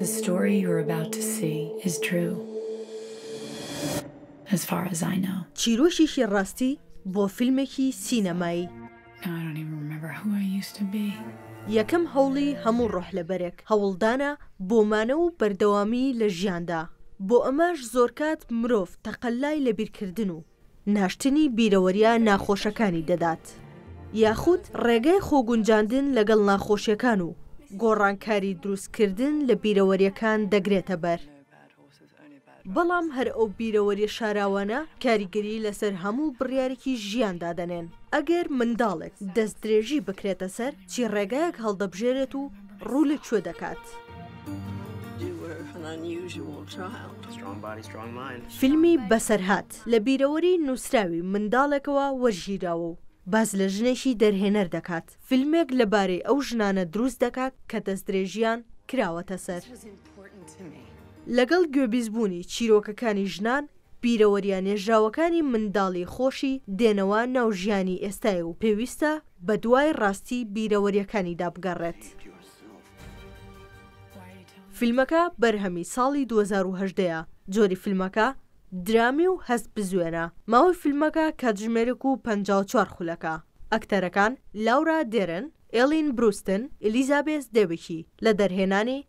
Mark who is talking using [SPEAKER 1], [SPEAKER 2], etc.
[SPEAKER 1] The story you are about to see is true as far as I know.
[SPEAKER 2] چیرۆکێکی ڕاستی بۆ فیلمێکی سینەمایی.
[SPEAKER 1] Now I don't even remember who I used to be.
[SPEAKER 2] یەکەم هەوڵی هەموو ڕۆحلەبەرێک هەوڵدانە بۆ مانەوە و بەردەوامی لە ژیاندا، بۆ ئەمەش زۆرکات مرۆڤ تەقەللای لەبیرکردن و ناشتنی بیرەوەرییە ناخۆشەکانی دەدات، یاخود ڕێگای خۆگونجاندن لەگەڵ ناخۆشیەکان و گۆڕانکاری دروستکردن لە بیرەوەریەکان دەگرێتە بەر، بەڵام هەر ئەو بیرەوەریە شاراوانە کاریگەری لەسەر هەموو بڕیارێکی ژیان دادەنێن، ئەگەر منداڵێک دەستدرێژی بکرێتە سەر چی ڕێگایەک هەڵدەبژێرێت و ڕوو لە کوێ دەکات؟ فیلمی بەسەرهات لە بیرەوەری نووسراوی منداڵێکەوە وەرگیراوە و باس لە ژنێکی دەرهێنەر دەکات فیلمێک لەبارەی ئەو ژنانە دروست دەکات کە دەستدرێژییان کراوەتە سەر لەگەڵ گوێبیستبوونی چیرۆکەکانی ژنان بیرەوەریە نێژراوەکانی منداڵی خۆشی دێنەوە ناو ژیانی ئێستای و پێویستە بە دوای ڕاستی بیرەوەریەکانیدا بگەڕێت. فیلمەکە بەرهەمی ساڵی دوو هەزار و هەژدە ە، جۆری فیلمەکە درامی و هەست بزوێنە، ماوەی فیلمەکە کاتژمێرێک و پەنجا و چوار خولەکە، ئەکتەرەکان لاورا دێرن، ئێلین بروستن، ئیلیزابێس دێبکی، لە دەرهێنانی،